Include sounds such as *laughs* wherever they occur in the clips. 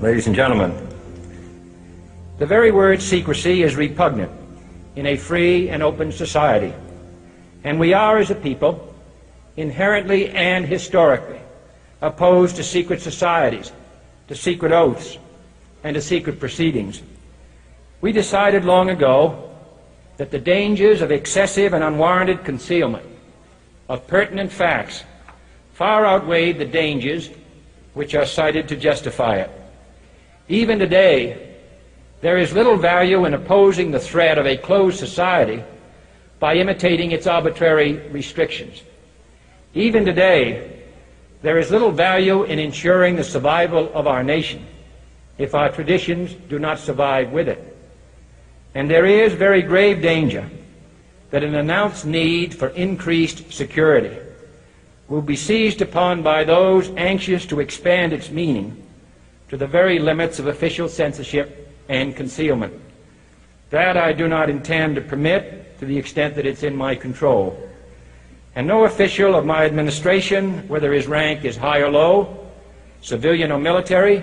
Ladies and gentlemen, the very word secrecy is repugnant in a free and open society. And we are, as a people, inherently and historically opposed to secret societies, to secret oaths, and to secret proceedings. We decided long ago that the dangers of excessive and unwarranted concealment of pertinent facts far outweighed the dangers which are cited to justify it. Even today, there is little value in opposing the threat of a closed society by imitating its arbitrary restrictions. Even today, there is little value in ensuring the survival of our nation if our traditions do not survive with it. And there is very grave danger that an announced need for increased security will be seized upon by those anxious to expand its meaning to the very limits of official censorship and concealment. That I do not intend to permit to the extent that it's in my control. And no official of my administration, whether his rank is high or low, civilian or military,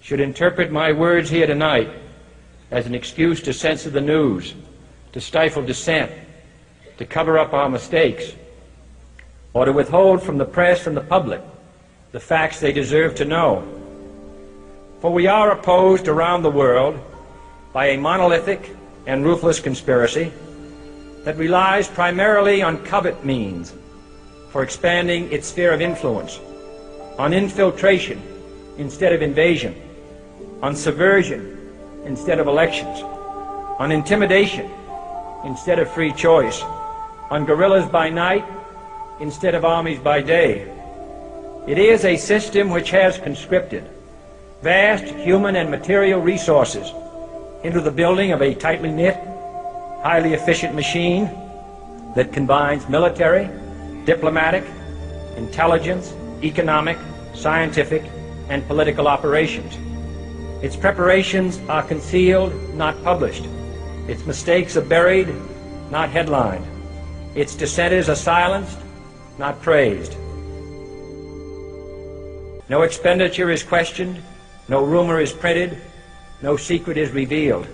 should interpret my words here tonight as an excuse to censor the news, to stifle dissent, to cover up our mistakes, or to withhold from the press and the public the facts they deserve to know. For we are opposed around the world by a monolithic and ruthless conspiracy that relies primarily on covert means for expanding its sphere of influence, on infiltration instead of invasion, on subversion instead of elections, on intimidation instead of free choice, on guerrillas by night instead of armies by day. It is a system which has conscripted vast human and material resources into the building of a tightly knit, highly efficient machine that combines military, diplomatic, intelligence, economic, scientific, and political operations. Its preparations are concealed, not published. Its mistakes are buried, not headlined. Its dissenters are silenced, not praised. No expenditure is questioned, no rumor is printed, no secret is revealed.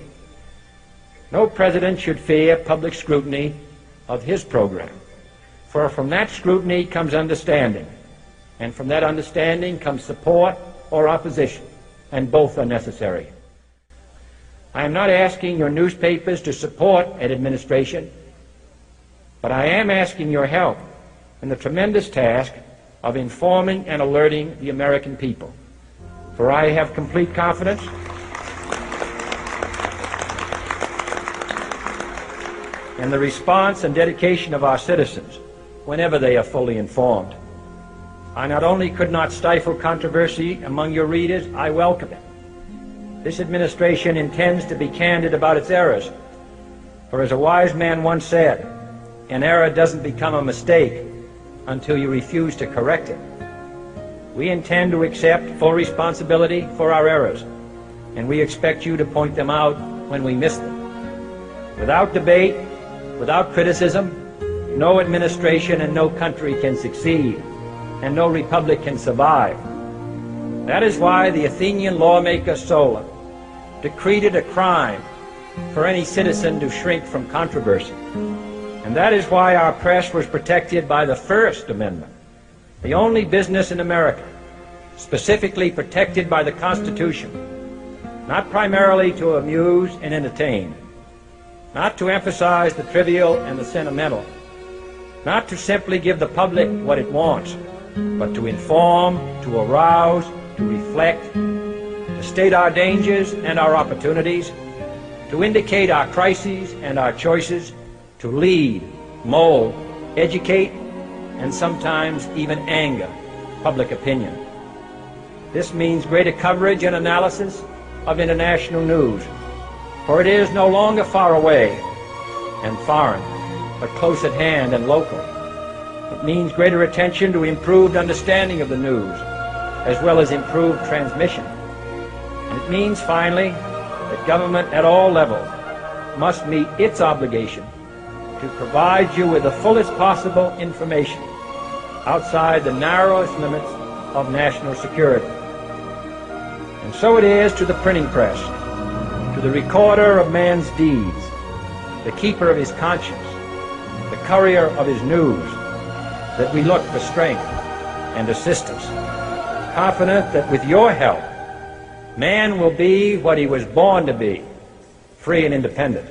No president should fear public scrutiny of his program, for from that scrutiny comes understanding, and from that understanding comes support or opposition, and both are necessary. I am not asking your newspapers to support an administration, but I am asking your help in the tremendous task of informing and alerting the American people. For I have complete confidence in the response and dedication of our citizens whenever they are fully informed. I not only could not stifle controversy among your readers, I welcome it. This administration intends to be candid about its errors. For as a wise man once said, an error doesn't become a mistake until you refuse to correct it. We intend to accept full responsibility for our errors, and we expect you to point them out when we miss them. Without debate, without criticism, no administration and no country can succeed, and no republic can survive. That is why the Athenian lawmaker Solon decreed it a crime for any citizen to shrink from controversy. And that is why our press was protected by the First Amendment, the only business in America specifically protected by the Constitution, not primarily to amuse and entertain, not to emphasize the trivial and the sentimental, not to simply give the public what it wants, but to inform, to arouse, to reflect, to state our dangers and our opportunities, to indicate our crises and our choices, to lead, mold, educate, and sometimes even anger public opinion. This means greater coverage and analysis of international news, for it is no longer far away and foreign, but close at hand and local. It means greater attention to improved understanding of the news, as well as improved transmission. And it means, finally, that government at all levels must meet its obligation to provide you with the fullest possible information outside the narrowest limits of national security. And so it is to the printing press, to the recorder of man's deeds, the keeper of his conscience, the courier of his news, that we look for strength and assistance, confident that with your help, man will be what he was born to be, free and independent.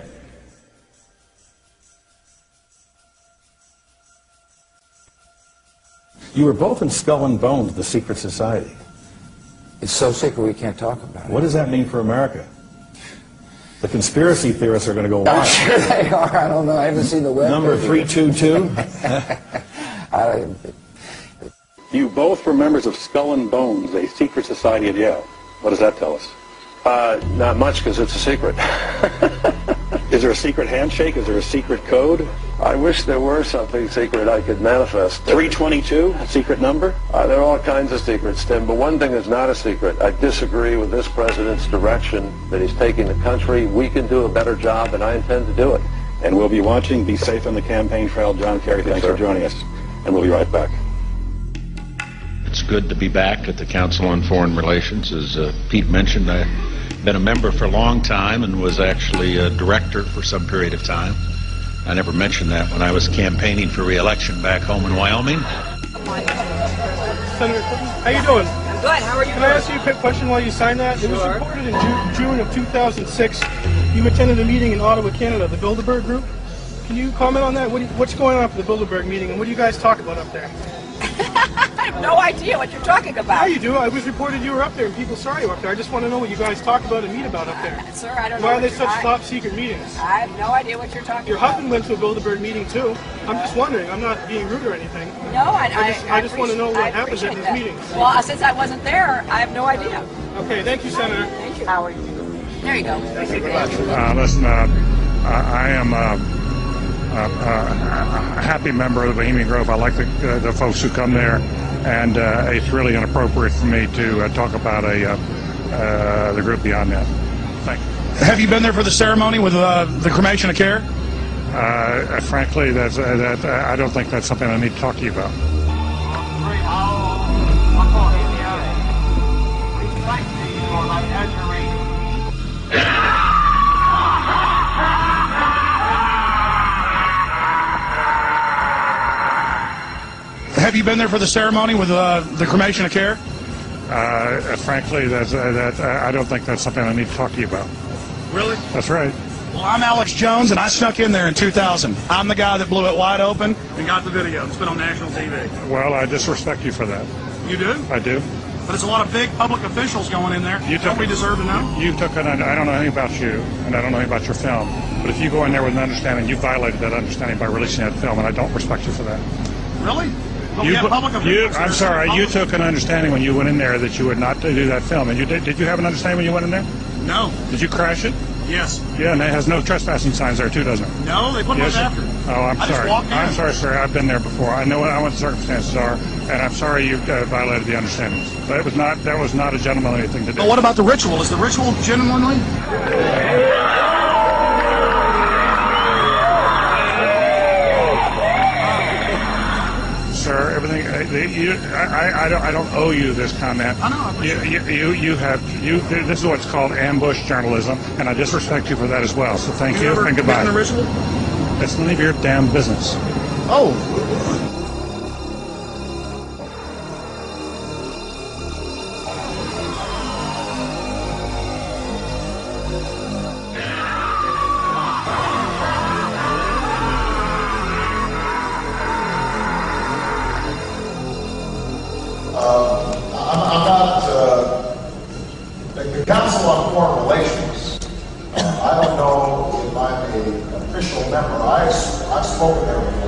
You were both in Skull and Bones, the secret society. It's so secret we can't talk about it. What does that mean for America? The conspiracy theorists are going to go I'm sure they are. I don't know. I haven't seen the web. Number page. 322? *laughs* *laughs* I, You both were members of Skull and Bones, a secret society at Yale. What does that tell us? Uh, not much because it's a secret. *laughs* Is there a secret handshake? Is there a secret code? I wish there were something secret I could manifest. 322, a secret number? Uh, there are all kinds of secrets, Tim, but one thing is not a secret. I disagree with this president's direction that he's taking the country. We can do a better job, and I intend to do it. And we'll be watching. Be safe on the campaign trail. John Kerry, thanks sir. for joining us. And we'll be right back. It's good to be back at the Council on Foreign Relations. As uh, Pete mentioned, I've been a member for a long time and was actually a director for some period of time. I never mentioned that when I was campaigning for re-election back home in Wyoming. Senator Clinton. How you doing? I'm good. How are you Can I ask you a quick question while you sign that? It was reported in Ju- June of 2006 you attended a meeting in Ottawa, Canada, the Bilderberg Group. Can you comment on that? What do you, what's going on for the Bilderberg meeting, and what do you guys talk about up there? I have no idea what you're talking How about. you do? I was reported you were up there, and people saw you up there. I just want to know what you guys talk about and meet about up there. Sir, I don't know. Why are what they such I- top secret meetings? I have no idea what you're talking Your about. husband went to a Bilderberg meeting too. I'm just wondering. I'm not being rude or anything. No, I, I just- I just wanna know what happens at these that. meetings. Well, uh, since I wasn't there, I have no idea. Okay, thank you, Senator. Thank you. Howard. There you go. Uh, listen, uh, I I am uh, uh, uh, a happy member of the Bohemian Grove. I like the, uh, the folks who come there, and uh, it's really inappropriate for me to uh, talk about a uh, uh, the group beyond that. Thank you. Have you been there for the ceremony with uh, the cremation of care? Uh, frankly, that's, uh, that uh, I don't think that's something I need to talk to you about. Have you been there for the ceremony with uh, the cremation of care? Uh, frankly, that's, uh, that uh, I don't think that's something I need to talk to you about. Really? That's right. Well, I'm Alex Jones, and I snuck in there in 2000. I'm the guy that blew it wide open and got the video. It's been on national TV. Well, I disrespect you for that. You do? I do. But there's a lot of big public officials going in there. You don't we deserve to know? You took an, I don't know anything about you, and I don't know anything about your film. But if you go in there with an understanding, you violated that understanding by releasing that film, and I don't respect you for that. Really? But You, we have public you. I'm sorry, you took an understanding when you went in there that you would not do that film. And you did, did you have an understanding when you went in there? No. Did you crash it? Yes. Yeah, and it has no trespassing signs there too, doesn't it? No, they put them Yes. after. Oh, I'm I sorry. I'm sorry, sir. I've been there before. I know what, I what the circumstances are, and I'm sorry you uh, violated the understandings. But it was not. That was not a gentlemanly thing to do. But what about the ritual? Is the ritual genuinely? Everything. Uh, you, I, I, I don't. I don't owe you this comment. I know, I You, appreciate you, you, you have. You. This is what's called ambush journalism, and I disrespect you for that as well. So thank you, ever and goodbye. in a ritual? It's none of your damn business. Oh. Official member. I've, I've spoken there.